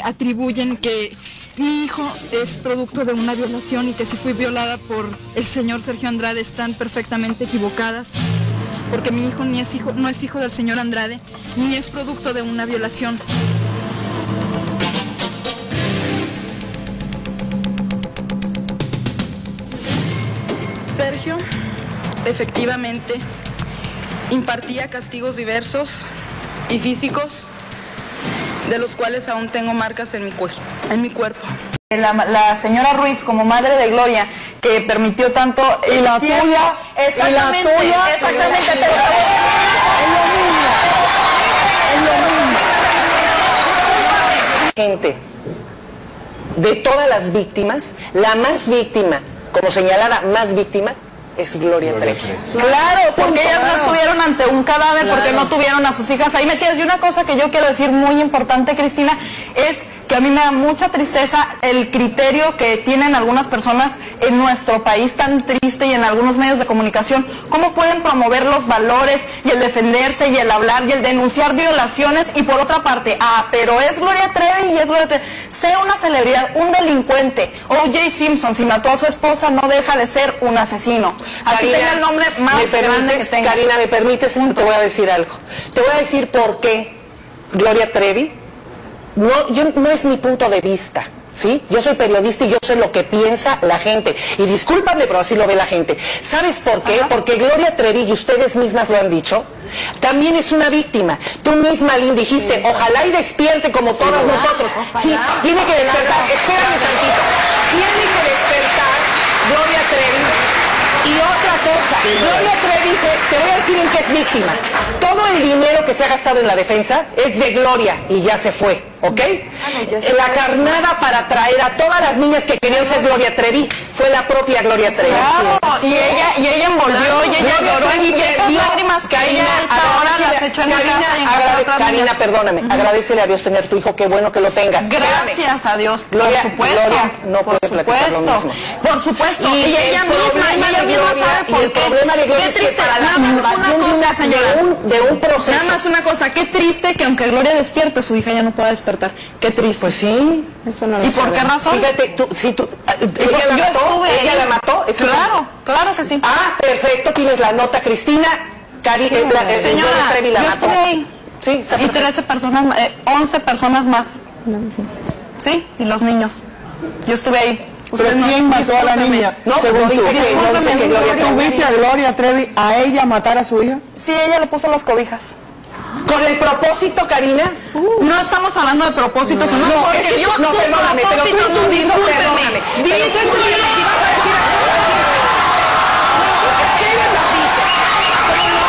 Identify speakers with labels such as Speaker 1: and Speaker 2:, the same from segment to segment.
Speaker 1: atribuyen que mi hijo es producto de una violación y que si fui violada por el señor Sergio Andrade están perfectamente equivocadas. Porque mi hijo ni es hijo, no es hijo del señor Andrade, ni es producto de una violación. Sergio, efectivamente, impartía castigos diversos y físicos, de los cuales aún tengo marcas en mi, cuer- en mi cuerpo.
Speaker 2: La, la señora Ruiz como madre de Gloria que permitió tanto
Speaker 3: Y la
Speaker 2: tiempo-
Speaker 3: tuya,
Speaker 2: exactamente
Speaker 3: y la tuya,
Speaker 2: exactamente
Speaker 3: es
Speaker 2: pero-
Speaker 4: gente. De todas las víctimas, la más víctima, como señalada más víctima, es Gloria Trevi.
Speaker 2: Claro, porque ellas no estuvieron ante un cadáver, porque no tuvieron a sus hijas ahí metidas. Y una cosa que yo quiero decir muy importante, Cristina, es que a mí me da mucha tristeza el criterio que tienen algunas personas en nuestro país tan triste y en algunos medios de comunicación. ¿Cómo pueden promover los valores y el defenderse y el hablar y el denunciar violaciones? Y por otra parte, ah, pero es Gloria Trevi y es Gloria Trevi. Sea una celebridad, un delincuente. O.J. Simpson, si mató a su esposa, no deja de ser un asesino. Así
Speaker 4: Karina,
Speaker 2: tenga el nombre más
Speaker 4: ¿me
Speaker 2: que
Speaker 4: permites,
Speaker 2: tenga.
Speaker 4: Karina, ¿me permites? Te voy a decir algo. Te voy a decir por qué Gloria Trevi no, yo, no es mi punto de vista. ¿Sí? Yo soy periodista y yo sé lo que piensa la gente. Y discúlpame, pero así lo ve la gente. ¿Sabes por qué? Porque Gloria Trevi, y ustedes mismas lo han dicho, también es una víctima. Tú misma, Lynn, dijiste, ojalá y despierte como todos nosotros. Sí, tiene que despertar. Espérame tantito. Tiene que despertar Gloria Trevi. Y otra cosa, Gloria Trevi dice, te voy a decir en qué es víctima. Todo el dinero que se ha gastado en la defensa es de Gloria y ya se fue, ¿ok? La carnada para traer a todas las niñas que querían ser Gloria Trevi fue la propia Gloria Trevi.
Speaker 2: Claro, y ella, y ella envolvió, y ella lloró, y esas lágrimas que ella ahora las echó en la casa
Speaker 4: Karina, perdóname, agradecele a Dios tener tu hijo, qué bueno que lo tengas.
Speaker 2: Gracias a Dios,
Speaker 4: Gloria-
Speaker 2: por supuesto.
Speaker 4: Gloria no
Speaker 2: por
Speaker 4: puede platicar lo
Speaker 2: supuesto,
Speaker 4: mismo.
Speaker 2: por supuesto. Y,
Speaker 4: el
Speaker 2: ella misma, ella misma sabe
Speaker 4: y
Speaker 2: por
Speaker 4: el
Speaker 2: qué.
Speaker 4: problema de Gloria
Speaker 2: Qué
Speaker 4: es que
Speaker 2: triste,
Speaker 4: para la
Speaker 2: nada más una cosa, señora.
Speaker 4: de un- de un proceso.
Speaker 2: Nada más una cosa, qué triste que aunque Gloria despierte, su hija ya no pueda despertar. Qué triste.
Speaker 4: Pues sí.
Speaker 2: Eso no ¿Y por qué razón?
Speaker 4: Fíjate, tú, si tú,
Speaker 2: Y
Speaker 4: ella la
Speaker 2: yo
Speaker 4: mató,
Speaker 2: estuve
Speaker 4: ella
Speaker 2: ahí.
Speaker 4: la mató. ¿Es
Speaker 2: Claro, claro que sí.
Speaker 4: Ah, perfecto, tienes la nota, Cristina. Cari, eh, la- eh,
Speaker 2: Señora,
Speaker 4: la
Speaker 2: yo
Speaker 4: mató.
Speaker 2: estuve ahí.
Speaker 4: Sí,
Speaker 2: Y
Speaker 4: perfecto.
Speaker 2: 13 personas, eh, 11 personas más. Sí, y los niños. Yo estuve ahí.
Speaker 3: ¿Pero
Speaker 2: Ustedes no-
Speaker 3: quién mató a la niña?
Speaker 4: No,
Speaker 3: Según
Speaker 4: no
Speaker 3: tú.
Speaker 4: dice que- no dice
Speaker 3: Discúlpame,
Speaker 4: que Gloria
Speaker 3: ¿tú ¿Tuviste a Gloria Trevi a ella matar a su hija?
Speaker 2: Sí, ella le puso las cobijas.
Speaker 4: Con el propósito, Karina.
Speaker 2: No estamos hablando de propósitos, no,
Speaker 4: No,
Speaker 2: porque
Speaker 4: es
Speaker 2: yo
Speaker 4: no, perdóname, pero tú tú
Speaker 2: discúlpeme.
Speaker 4: Pero
Speaker 2: Discúlpeme.
Speaker 4: si vas a decir ¿Qué ella lo dice?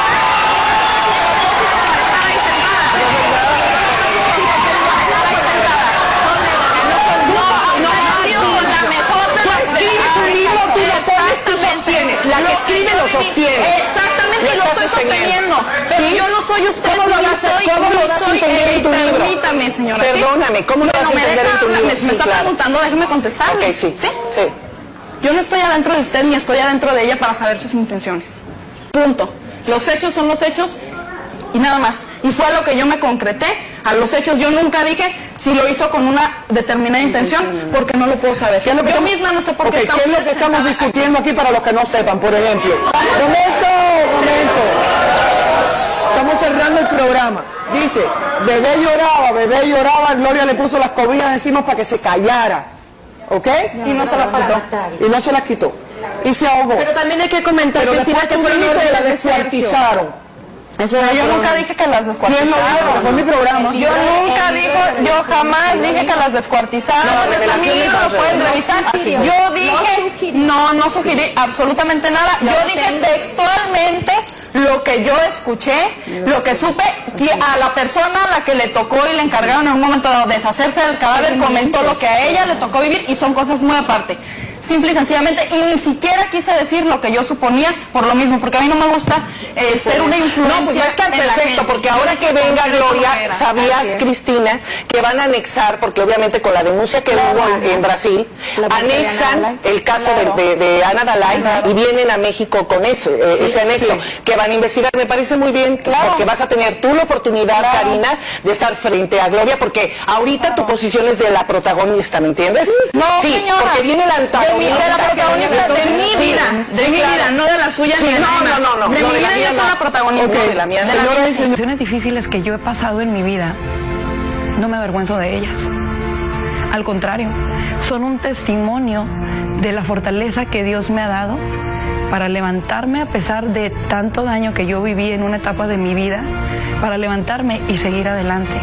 Speaker 4: Tú escribes un libro, tú lo pones, tú sostienes. La que escribe lo sostiene.
Speaker 2: Exactamente,
Speaker 4: Lo
Speaker 2: estoy
Speaker 4: sosteniendo.
Speaker 2: Pero
Speaker 4: ¿Sí?
Speaker 2: yo no soy usted,
Speaker 4: ¿Cómo lo
Speaker 2: soy,
Speaker 4: cómo lo a
Speaker 2: soy,
Speaker 4: entender en tu
Speaker 2: eh,
Speaker 4: libro?
Speaker 2: Permítame, señora.
Speaker 4: Perdóname, ¿cómo lo a
Speaker 2: Bueno, me
Speaker 4: entender
Speaker 2: deja
Speaker 4: en tu
Speaker 2: hablar,
Speaker 4: libro?
Speaker 2: me,
Speaker 4: Sí,
Speaker 2: me está
Speaker 4: claro.
Speaker 2: preguntando, déjeme contestarle.
Speaker 4: ¿Sí?
Speaker 2: Sí. Yo no estoy adentro de usted ni estoy adentro de ella para saber sus intenciones. Punto. Los hechos son los hechos y nada más. Y fue a lo que yo me concreté, a los hechos. Yo nunca dije si lo hizo con una determinada intención, porque no lo puedo saber.
Speaker 3: ¿Qué es lo que
Speaker 2: yo
Speaker 3: estamos-
Speaker 2: misma no sé por qué
Speaker 3: ¿qué es lo que estamos discutiendo aquí para los que no sepan, por ejemplo? Momento, momento. Estamos cerrando el programa. Dice, bebé lloraba, bebé lloraba, Gloria le puso las cobijas encima para que se callara. ¿Ok?
Speaker 2: Y no se la saltó.
Speaker 3: Y no se las quitó. Y se ahogó.
Speaker 5: Pero también hay que comentar
Speaker 3: Pero
Speaker 5: que sí
Speaker 3: después
Speaker 5: que fue
Speaker 3: que la descuartizaron.
Speaker 2: Eso yo nunca dije que las
Speaker 3: ¿Quién lo
Speaker 2: descuartizaron.
Speaker 3: Fue mi programa.
Speaker 2: Yo nunca dijo, yo jamás dije que las descuartizaron. Está en mi libro, lo pueden revisar. Yo dije, no, no sugerí absolutamente nada. Yo dije textualmente lo que yo escuché, lo que supe, que a la persona a la que le tocó y le encargaron en un momento dado deshacerse del cadáver comentó lo que a ella le tocó vivir y son cosas muy aparte. Simple y sencillamente, y ni siquiera quise decir lo que yo suponía por lo mismo, porque a mí no me gusta eh, ser una influencia.
Speaker 4: No, pues ya está perfecto, porque ahora que venga Gloria, ¿sabías, Cristina, que van a anexar, porque obviamente con la denuncia que hubo en, Brasil, anexan el caso de- de, de Ana Dalai y vienen a México con ese, eh, ese anexo, que van a investigar. Me parece muy bien, porque vas a tener tú la oportunidad, Karina, de estar frente a Gloria, porque ahorita tu posición es de la protagonista, ¿me entiendes?
Speaker 2: No,
Speaker 4: sí,
Speaker 2: señora.
Speaker 4: porque viene la
Speaker 2: De de la protagonista de mi vida, de mi vida, no de la suya ni de
Speaker 4: no, no, no, no,
Speaker 2: De
Speaker 4: no,
Speaker 2: mi vida yo soy la protagonista.
Speaker 4: De la mía no.
Speaker 2: De la
Speaker 3: Señoras y
Speaker 2: mía.
Speaker 3: señores,
Speaker 5: situaciones difíciles que yo he pasado en mi vida, no me avergüenzo de ellas. Al contrario, son un testimonio de la fortaleza que Dios me ha dado para levantarme a pesar de tanto daño que yo viví en una etapa de mi vida, para levantarme y seguir adelante.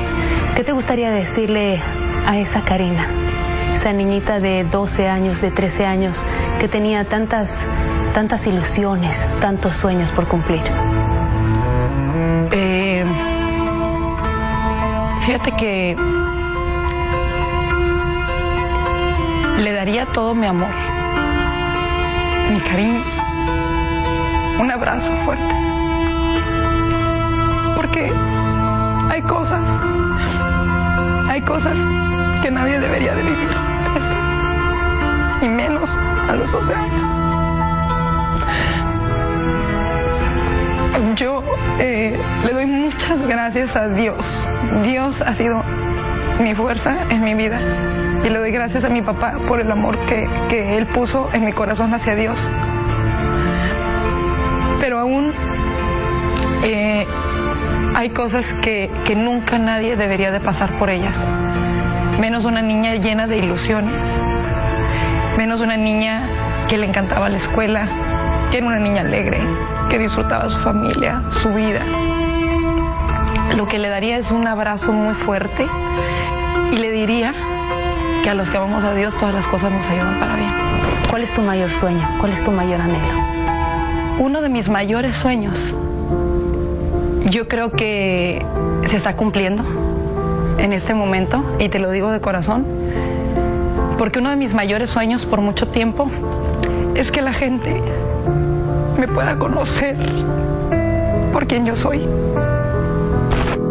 Speaker 6: ¿Qué te gustaría decirle a esa Karina? Esa niñita de 12 años, de 13 años, que tenía tantas, tantas ilusiones, tantos sueños por cumplir.
Speaker 5: Eh, fíjate que le daría todo mi amor, mi cariño, un abrazo fuerte. Porque hay cosas, hay cosas que nadie debería de vivir, y menos a los 12 años. Yo eh, le doy muchas gracias a Dios. Dios ha sido mi fuerza en mi vida. Y le doy gracias a mi papá por el amor que, que él puso en mi corazón hacia Dios. Pero aún eh, hay cosas que, que nunca nadie debería de pasar por ellas. Menos una niña llena de ilusiones. Menos una niña que le encantaba la escuela, que era una niña alegre, que disfrutaba su familia, su vida. Lo que le daría es un abrazo muy fuerte y le diría que a los que amamos a Dios todas las cosas nos ayudan para bien.
Speaker 6: ¿Cuál es tu mayor sueño? ¿Cuál es tu mayor anhelo?
Speaker 5: Uno de mis mayores sueños, yo creo que se está cumpliendo en este momento, y te lo digo de corazón, porque uno de mis mayores sueños por mucho tiempo es que la gente me pueda conocer por quien yo soy.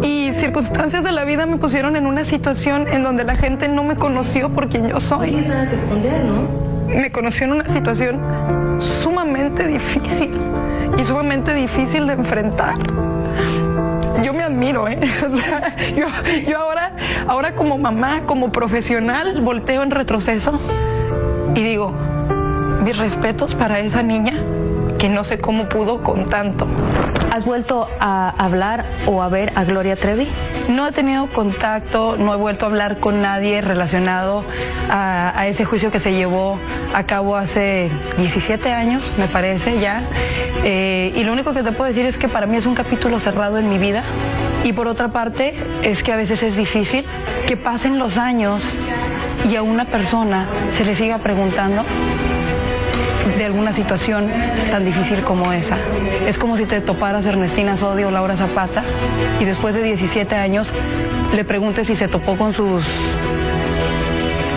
Speaker 5: Y circunstancias de la vida me pusieron en una situación en donde la gente no me conoció por quien yo soy.
Speaker 6: nada que esconder, ¿no?
Speaker 5: Me conoció en una situación sumamente difícil y sumamente difícil de enfrentar. Yo me admiro, ¿eh? O sea, yo, yo ahora, ahora como mamá, como profesional, volteo en retroceso y digo, mis respetos para esa niña que no sé cómo pudo con tanto.
Speaker 6: ¿Has vuelto a hablar o a ver a Gloria Trevi?
Speaker 5: No he tenido contacto, no he vuelto a hablar con nadie relacionado a, ese juicio que se llevó a cabo hace 17 años, me parece ya. Eh, y lo único que te puedo decir es que para mí es un capítulo cerrado en mi vida. Y por otra parte, es que a veces es difícil que pasen los años y a una persona se le siga preguntando de alguna situación tan difícil como esa. Es como si te toparas Ernestina Sodio o Laura Zapata y después de 17 años le preguntes si se topó con sus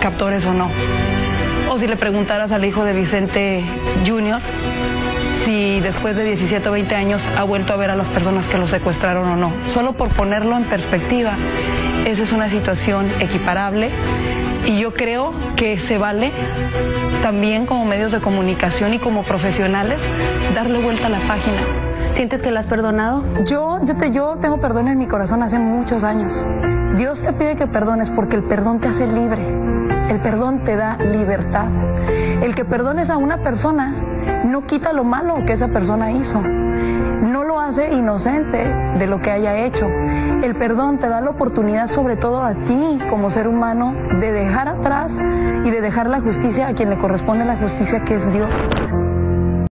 Speaker 5: captores o no. O si le preguntaras al hijo de Vicente Jr. si después de 17 o 20 años ha vuelto a ver a las personas que lo secuestraron o no. Solo por ponerlo en perspectiva, esa es una situación equiparable y yo creo que se vale también como medios de comunicación y como profesionales darle vuelta a la página.
Speaker 6: ¿Sientes que la has perdonado?
Speaker 5: Yo, yo, te, yo tengo perdón en mi corazón hace muchos años. Dios te pide que perdones porque el perdón te hace libre. El perdón te da libertad. El que perdones a una persona no quita lo malo que esa persona hizo. No lo hace inocente de lo que haya hecho. El perdón te da la oportunidad, sobre todo a ti como ser humano, de dejar atrás y de dejar la justicia a quien le corresponde la justicia, que es Dios.